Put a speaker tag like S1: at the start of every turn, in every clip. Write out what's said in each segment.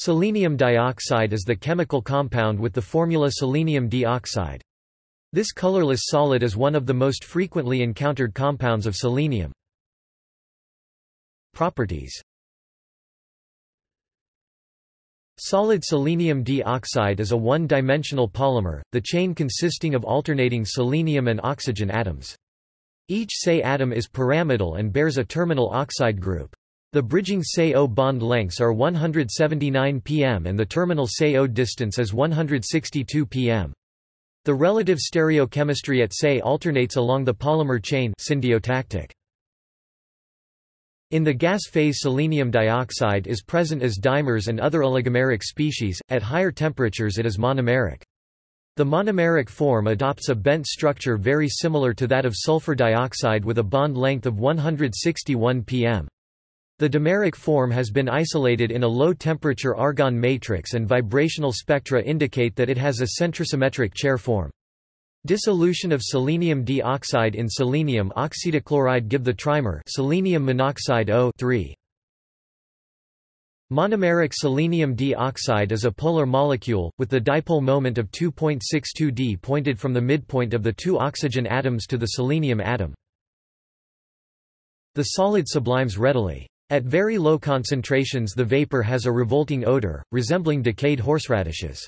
S1: Selenium dioxide is the chemical compound with the formula selenium dioxide. This colorless solid is one of the most frequently encountered compounds of selenium. Properties Solid selenium dioxide is a one-dimensional polymer, the chain consisting of alternating selenium and oxygen atoms. Each Se atom is pyramidal and bears a terminal oxide group. The bridging Se-O bond lengths are 179 pm and the terminal Se-O distance is 162 pm. The relative stereochemistry at Se alternates along the polymer chain syndiotactic. In the gas phase selenium dioxide is present as dimers and other oligomeric species, at higher temperatures it is monomeric. The monomeric form adopts a bent structure very similar to that of sulfur dioxide with a bond length of 161 pm. The dimeric form has been isolated in a low-temperature argon matrix and vibrational spectra indicate that it has a centrosymmetric chair form. Dissolution of selenium dioxide in selenium oxydichloride give the trimer selenium monoxide O 3. Monomeric selenium dioxide is a polar molecule, with the dipole moment of 2.62 d pointed from the midpoint of the two oxygen atoms to the selenium atom. The solid sublimes readily. At very low concentrations the vapor has a revolting odor, resembling decayed horseradishes.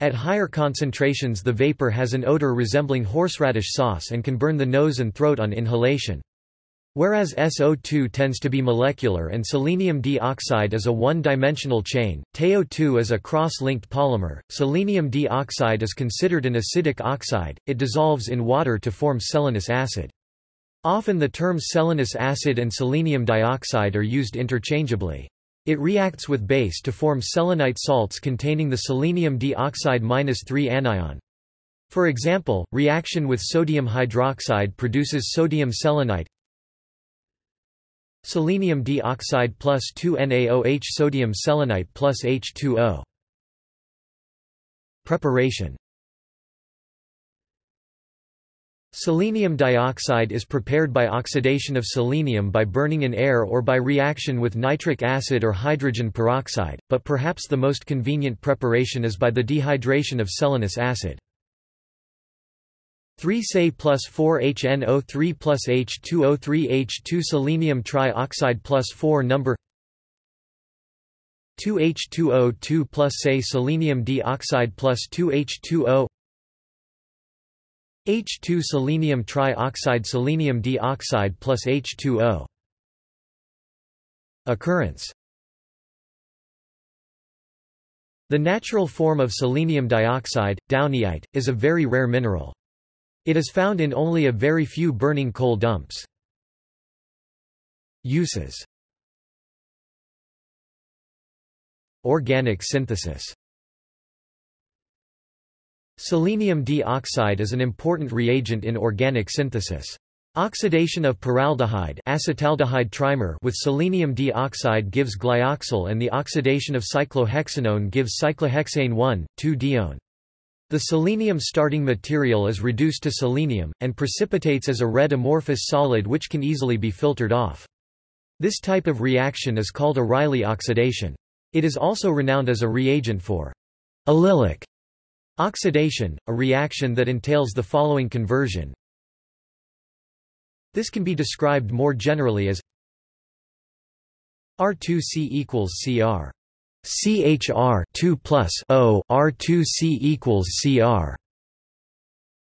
S1: At higher concentrations the vapor has an odor resembling horseradish sauce and can burn the nose and throat on inhalation. Whereas SO2 tends to be molecular and selenium dioxide is a one-dimensional chain, TiO2 is a cross-linked polymer, selenium dioxide is considered an acidic oxide, it dissolves in water to form selenous acid. Often the terms selenous acid and selenium dioxide are used interchangeably. It reacts with base to form selenite salts containing the selenium dioxide-3 anion. For example, reaction with sodium hydroxide produces sodium selenite selenium dioxide plus 2NaOH sodium selenite plus H2O. Preparation Selenium dioxide is prepared by oxidation of selenium by burning in air or by reaction with nitric acid or hydrogen peroxide, but perhaps the most convenient preparation is by the dehydration of selenous acid. 3 Se plus 4 HNO3 plus H2O3 H2 selenium trioxide plus 4 number 2 H2O2 plus Se selenium dioxide plus 2 H2O H2 selenium trioxide selenium dioxide plus H2O. Occurrence The natural form of selenium dioxide, downeyite, is a very rare mineral. It is found in only a very few burning coal dumps. Uses Organic synthesis Selenium dioxide is an important reagent in organic synthesis. Oxidation of paraldehyde acetaldehyde trimer with selenium dioxide gives glyoxal and the oxidation of cyclohexanone gives cyclohexane 1,2-dione. The selenium starting material is reduced to selenium, and precipitates as a red amorphous solid which can easily be filtered off. This type of reaction is called a Riley oxidation. It is also renowned as a reagent for allylic Oxidation, a reaction that entails the following conversion. This can be described more generally as R2C equals Cr. CHR 2 plus O R2C equals Cr.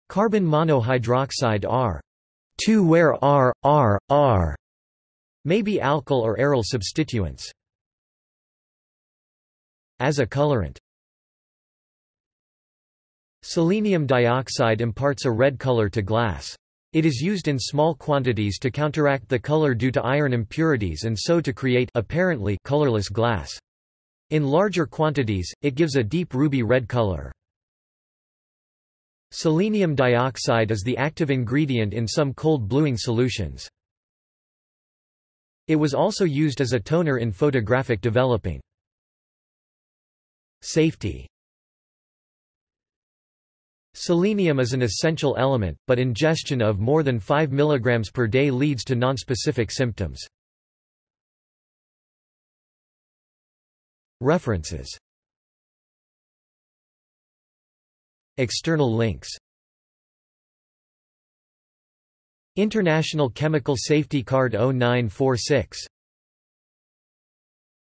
S1: Carbon monohydroxide R 2 where R, R, R may be alkyl or aryl substituents. As a colorant Selenium dioxide imparts a red color to glass. It is used in small quantities to counteract the color due to iron impurities and so to create apparently colorless glass. In larger quantities, it gives a deep ruby red color. Selenium dioxide is the active ingredient in some cold bluing solutions. It was also used as a toner in photographic developing. Safety Selenium is an essential element, but ingestion of more than 5 mg per day leads to nonspecific symptoms. References. External links. International Chemical Safety Card 0946